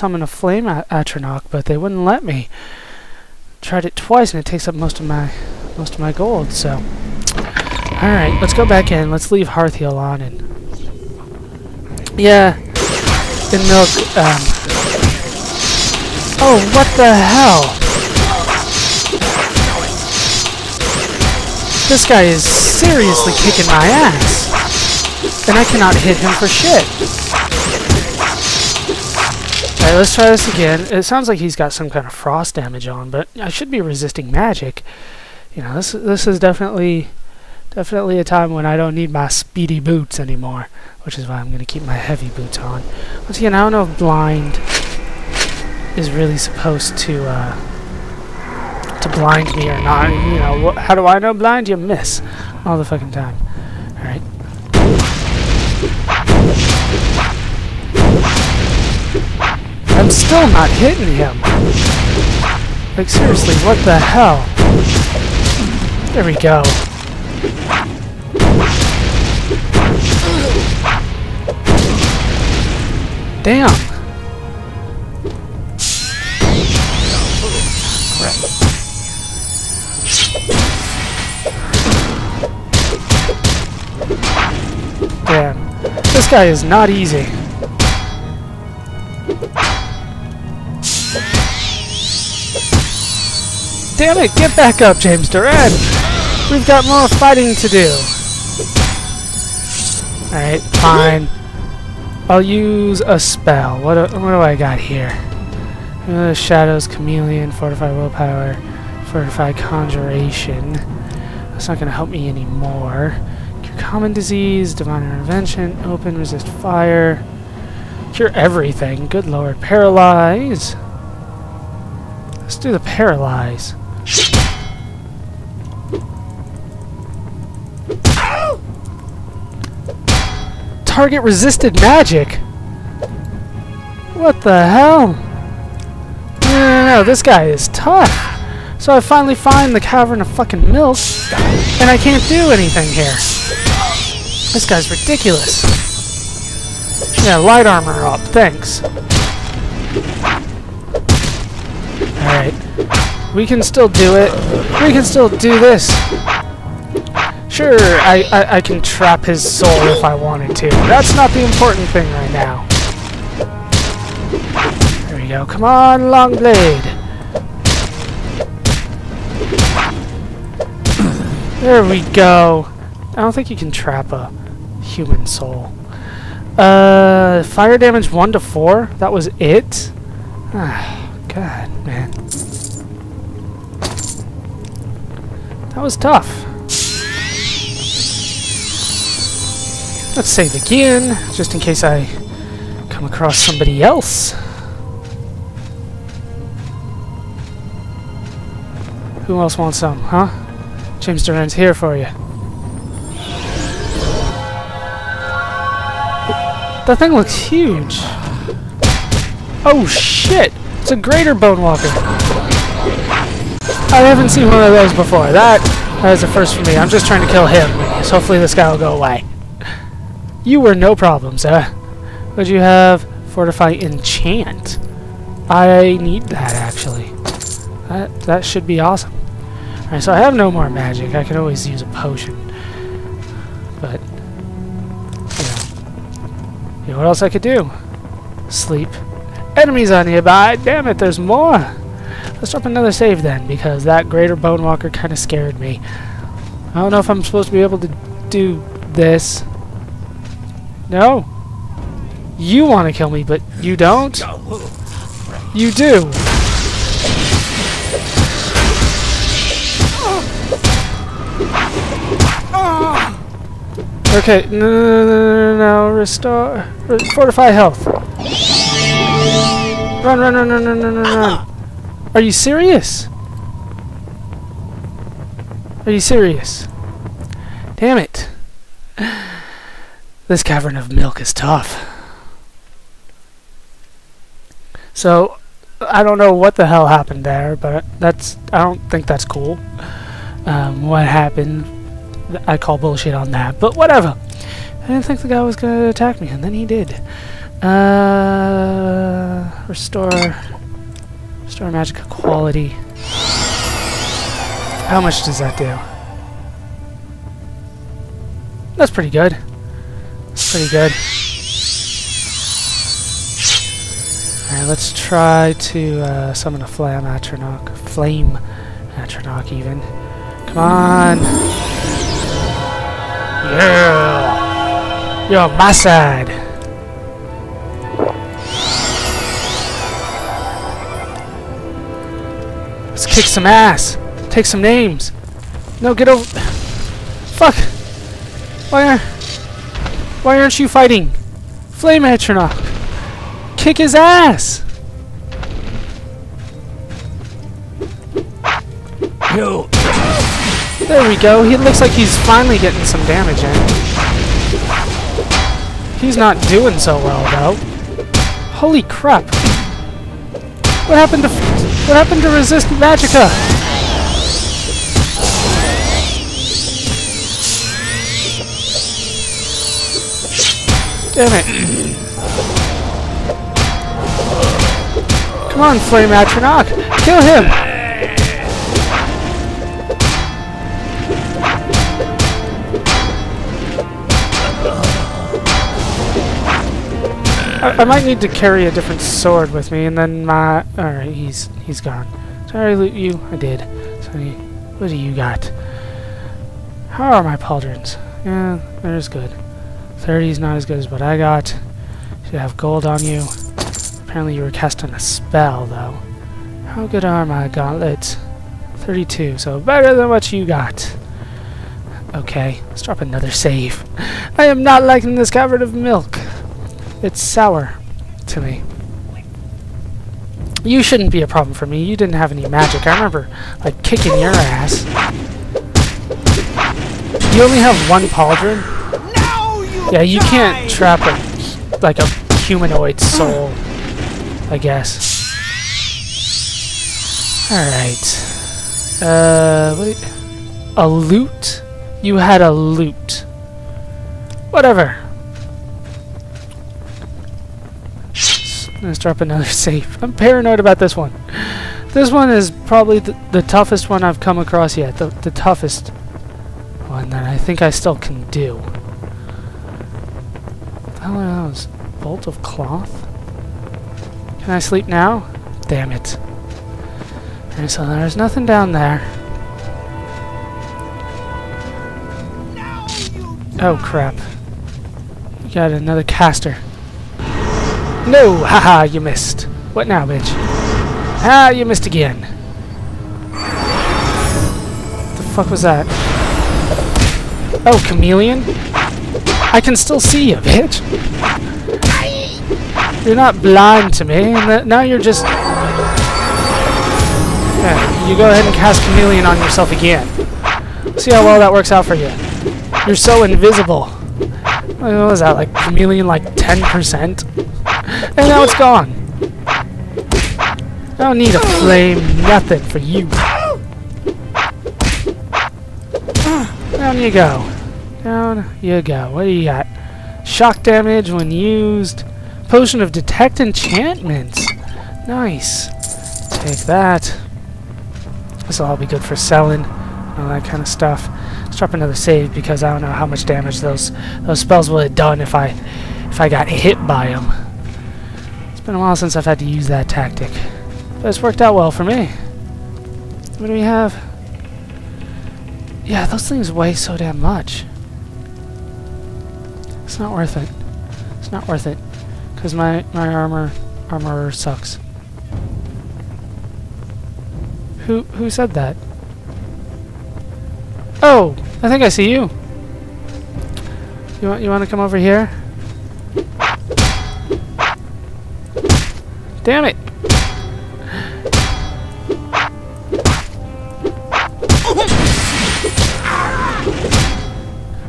summon a flame Atronach, but they wouldn't let me. Tried it twice and it takes up most of my most of my gold, so Alright, let's go back in. Let's leave Hearthiel on and Yeah. In milk um Oh, what the hell? This guy is seriously kicking my ass. And I cannot hit him for shit. Alright, let's try this again. It sounds like he's got some kind of frost damage on, but I should be resisting magic. You know, this this is definitely definitely a time when I don't need my speedy boots anymore, which is why I'm going to keep my heavy boots on. Once again, I don't know if blind is really supposed to uh, to blind me or not. You know, how do I know blind? You miss all the fucking time. All right. I'm still not hitting him. Like, seriously, what the hell? There we go. Damn! Damn. This guy is not easy. Damn it, get back up, James Doran! We've got more fighting to do. Alright, fine. I'll use a spell. What, do, what do I got here? Uh, Shadows, Chameleon, Fortify Willpower, Fortify Conjuration. That's not going to help me anymore. Cure Common Disease, Divine Intervention, Open, Resist Fire. Cure everything. Good lord. Paralyze. Let's do the Paralyze. Target resisted magic? What the hell? No, no, no, this guy is tough. So I finally find the Cavern of fucking Milk, and I can't do anything here. This guy's ridiculous. Yeah, light armor up, thanks. Alright. We can still do it. We can still do this. Sure, I, I, I can trap his soul if I wanted to. That's not the important thing right now. There we go. Come on, Longblade. There we go. I don't think you can trap a human soul. Uh, fire damage 1 to 4? That was it? Ah, God, man. That was tough. Let's save again, just in case I come across somebody else. Who else wants some, huh? James Doran's here for you. That thing looks huge. Oh shit! It's a greater bone walker. I haven't seen one of those before. That, that is a first for me. I'm just trying to kill him. So hopefully this guy will go away. You were no problem, sir. Would you have Fortify Enchant? I need that, actually. That, that should be awesome. Alright, so I have no more magic. I can always use a potion. But, you know. You know what else I could do? Sleep. Enemies are nearby! Damn it, there's more! Let's drop another save then, because that Greater Bone Walker kind of scared me. I don't know if I'm supposed to be able to do this. No. You want to kill me, but you don't? You do. Okay, no, no, no, no, no, restore, fortify health. Run, run, run, run, run, run, run. Are you serious? Are you serious? Damn it. This cavern of milk is tough. So, I don't know what the hell happened there, but that's I don't think that's cool. Um, what happened, I call bullshit on that, but whatever. I didn't think the guy was going to attack me, and then he did. Uh, restore, restore magic quality. How much does that do? That's pretty good. Pretty good. Alright, let's try to uh, summon a Flame Atronach. Flame Atronach, even. Come on! Yeah! You're on my side! Let's kick some ass! Take some names! No, get over... Fuck! Why are... Why aren't you fighting? Flame Atronach! Kick his ass! You. There we go. He looks like he's finally getting some damage in. He's not doing so well, though. Holy crap. What happened to... What happened to resist Magicka? Damn it. Come on, Flame Atronach! Kill him! I, might need to carry a different sword with me, and then my... Alright, he's he's gone. Sorry, loot you. I did. Sorry. What do you got? How are my pauldrons? Yeah, they're as good. 30 is not as good as what I got. Should have gold on you. Apparently you were casting a spell, though. How good are my gauntlets? 32, so better than what you got. Okay, let's drop another save. I am not liking this cavern of milk. It's sour to me. You shouldn't be a problem for me. You didn't have any magic. I remember, like, kicking your ass. You only have one pauldron? Yeah, you can't trap a, like, a humanoid soul, I guess. Alright. Uh, you- a loot? You had a loot. Whatever. Let's drop another safe. I'm paranoid about this one. This one is probably the, the toughest one I've come across yet. The, the toughest one that I think I still can do. Hell are those? Bolt of cloth? Can I sleep now? Damn it. Okay, so there's nothing down there. Oh crap. Got another caster. No! Haha, you missed. What now, bitch? Ah, you missed again. What the fuck was that? Oh, chameleon? I can still see you, bitch. You're not blind to me, now you're just... Yeah, you go ahead and cast chameleon on yourself again. See how well that works out for you. You're so invisible. What was that, like chameleon like 10%? And now it's gone. I don't need a flame, nothing for you. Down you go. Down you go. What do you got? Shock damage when used. Potion of Detect Enchantments. Nice. Take that. This will all be good for selling. All that kind of stuff. Let's drop another save because I don't know how much damage those those spells would have done if I if I got hit by them. It's been a while since I've had to use that tactic. But it's worked out well for me. What do we have? Yeah, those things weigh so damn much. It's not worth it. It's not worth it. Because my, my armor armor sucks. Who who said that? Oh, I think I see you. You want you want to come over here? Damn it!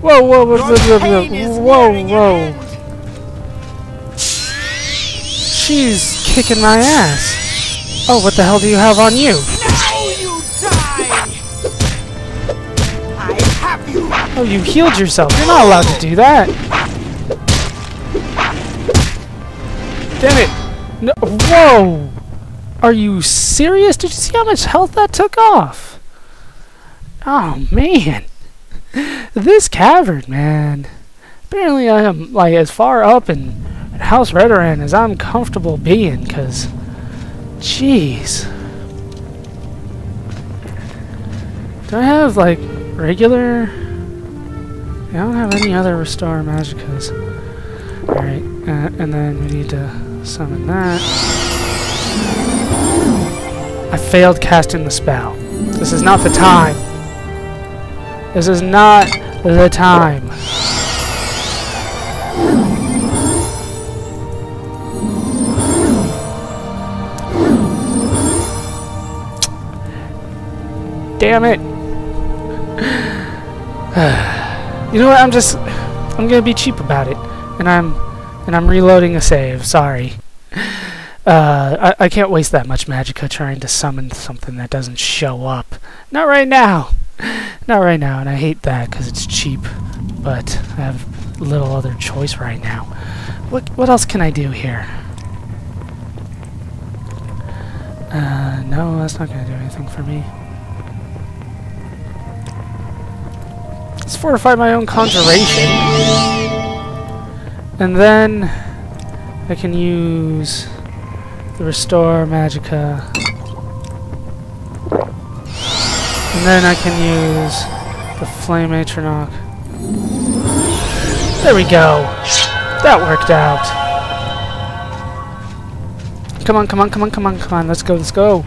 Whoa, whoa, whoa, whoa, whoa, whoa, whoa, whoa. She's kicking my ass. Oh, what the hell do you have on you? Now you die! I have you! Oh, you healed yourself. You're not allowed to do that. Damn it! No, whoa! Are you serious? Did you see how much health that took off? Oh man, this cavern, man. Apparently, I am like as far up in House Redoran as I'm comfortable being, cause, jeez. Do I have like regular? I don't have any other restore magickas. Alright, uh, and then we need to summon that. I failed casting the spell. This is not the time. This is not the time. Damn it. you know what? I'm just I'm going to be cheap about it. And I'm and I'm reloading a save. Sorry. Uh, I, I can't waste that much magicka trying to summon something that doesn't show up. Not right now. Not right now, and I hate that because it's cheap. But I have little other choice right now. What what else can I do here? Uh, no, that's not going to do anything for me. Let's fortify my own conjuration. And then I can use the Restore Magicka. And then I can use the Flame Atronach. There we go! That worked out! Come on, come on, come on, come on, come on, let's go, let's go!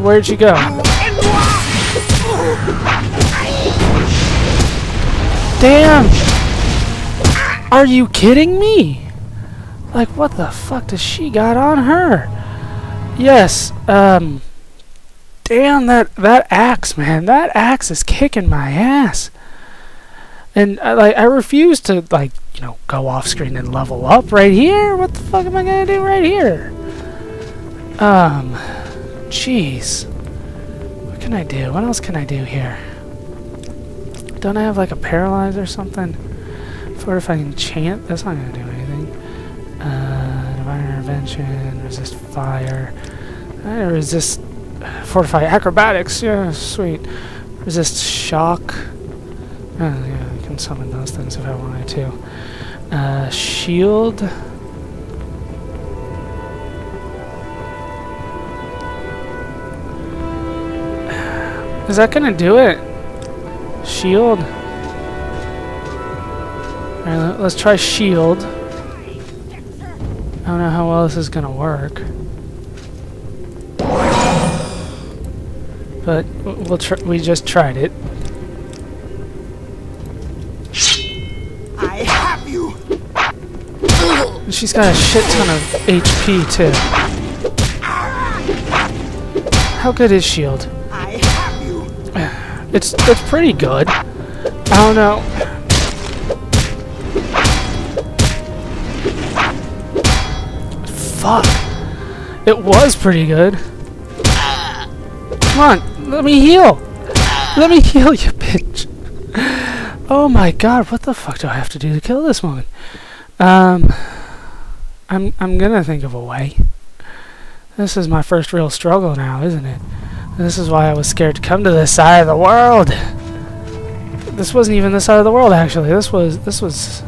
Where'd you go? Damn! Are you kidding me? Like, what the fuck does she got on her? Yes, um... Damn, that, that axe, man. That axe is kicking my ass. And, uh, like, I refuse to, like, you know, go off screen and level up right here. What the fuck am I gonna do right here? Um... Jeez. What can I do? What else can I do here? Don't I have like a paralyze or something? Fortify Enchant, that's not gonna do anything. Uh, resist fire. I resist fortify acrobatics. Yeah, sweet. Resist shock. Uh, yeah, I can summon those things if I wanted to. Uh, shield. Is that gonna do it? Shield. Alright, let's try shield. I don't know how well this is gonna work. But we'll tr we just tried it. I have you. And she's got a shit ton of HP too. How good is shield? I have you. It's it's pretty good. I don't know. Fuck. It was pretty good. Come on, let me heal. Let me heal you, bitch. Oh my god, what the fuck do I have to do to kill this woman? Um, I'm I'm gonna think of a way. This is my first real struggle now, isn't it? This is why I was scared to come to this side of the world. This wasn't even this side of the world, actually. This was this was